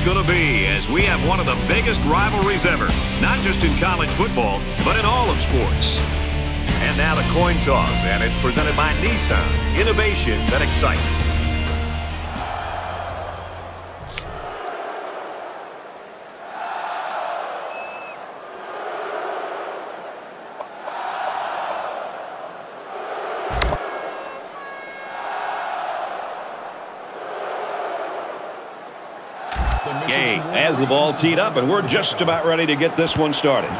it's going to be as we have one of the biggest rivalries ever, not just in college football, but in all of sports. And now the coin toss, and it's presented by Nissan. Innovation that excites. Has the ball teed up, and we're just about ready to get this one started.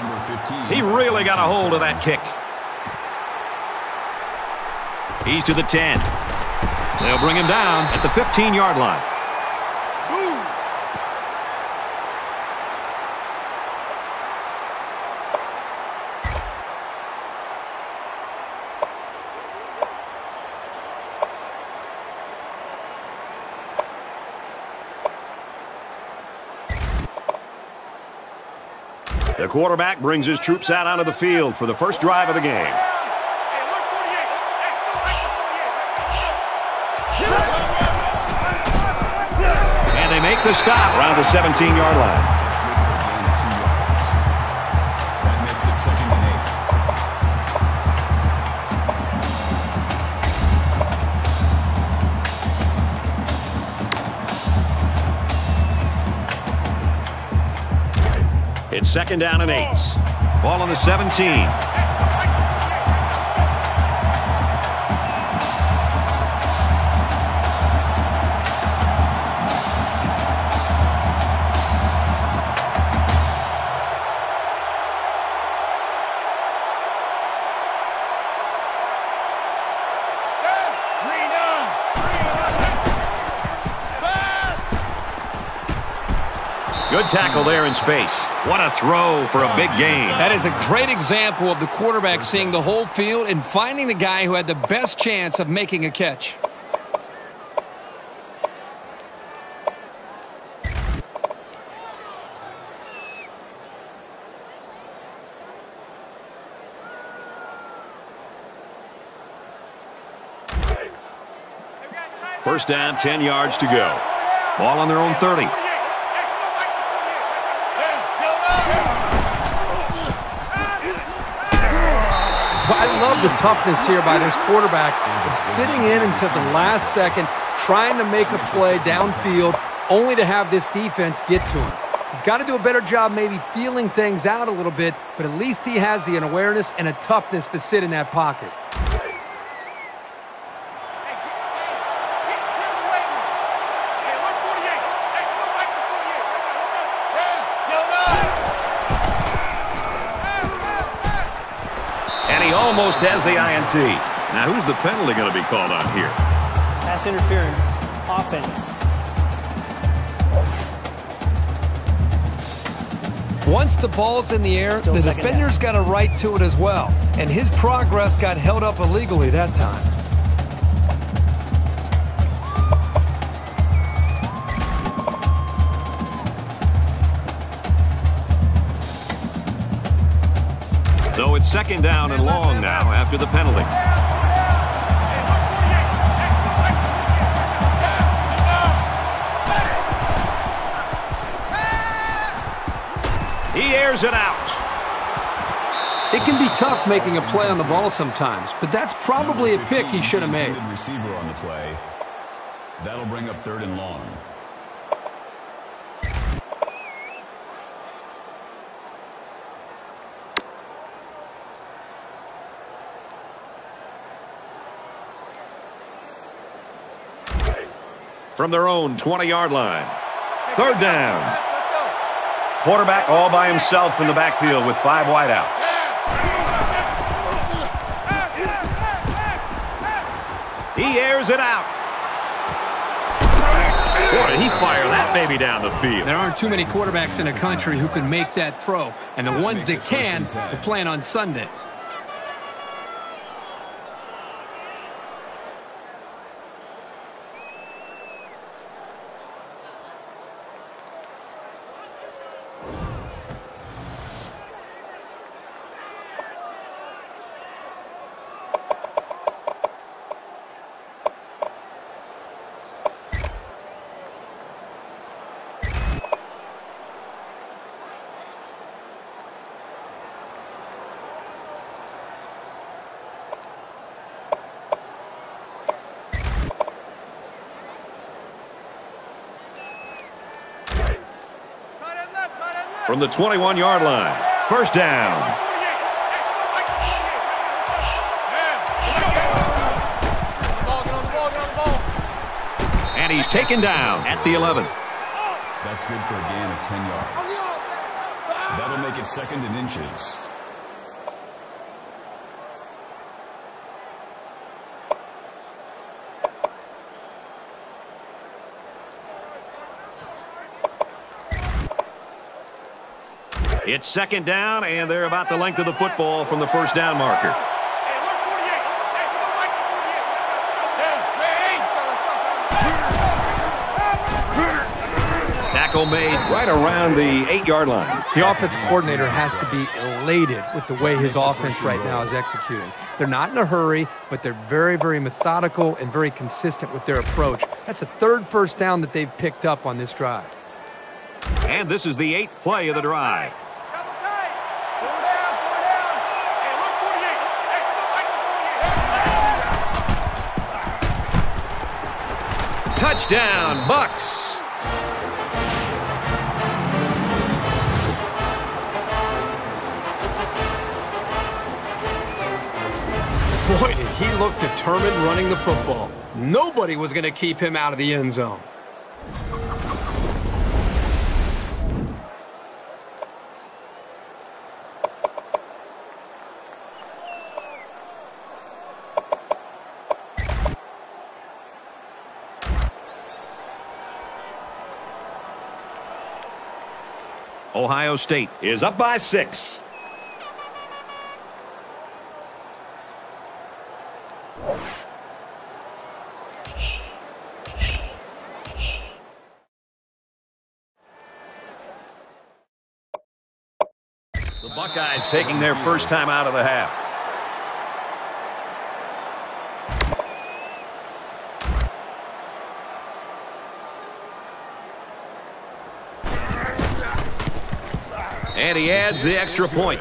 He really got a hold of that kick. He's to the 10. They'll bring him down at the 15-yard line. The quarterback brings his troops out onto the field for the first drive of the game. And they make the stop around the 17-yard line. Second down and eight. Ball on the 17. Good tackle there in space. What a throw for a big game. That is a great example of the quarterback seeing the whole field and finding the guy who had the best chance of making a catch. First down, 10 yards to go. Ball on their own 30. I love the toughness here by this quarterback sitting in until the last second, trying to make a play downfield, only to have this defense get to him. He's got to do a better job maybe feeling things out a little bit, but at least he has the awareness and a toughness to sit in that pocket. Almost has the INT. Now, who's the penalty going to be called on here? Pass interference. Offense. Once the ball's in the air, Still the second defender's got a right to it as well. And his progress got held up illegally that time. So it's second down and long now after the penalty. He airs it out. It can be tough making a play on the ball sometimes, but that's probably a pick he should have made. Receiver on the play. That'll bring up third and long. From their own 20-yard line. Third down. Quarterback all by himself in the backfield with five wideouts. He airs it out. Boy, he fire that baby down the field. There aren't too many quarterbacks in the country who can make that throw, and the ones that can are playing on Sundays. From the 21-yard line. First down. And he's taken down at the 11. That's good for a gain of 10 yards. That'll make it second in inches. It's second down, and they're about the length of the football from the first down marker. Tackle made right around the eight-yard line. The offense coordinator has to be elated with the way his offense right now is executing. They're not in a hurry, but they're very, very methodical and very consistent with their approach. That's the third first down that they've picked up on this drive. And this is the eighth play of the drive. Touchdown, Bucks. Boy, did he look determined running the football. Nobody was going to keep him out of the end zone. Ohio State is up by six. The Buckeyes taking their first time out of the half. And he adds the extra point.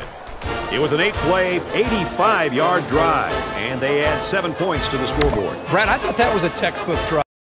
It was an eight-play, 85-yard drive, and they add seven points to the scoreboard. Brad, I thought that was a textbook drive.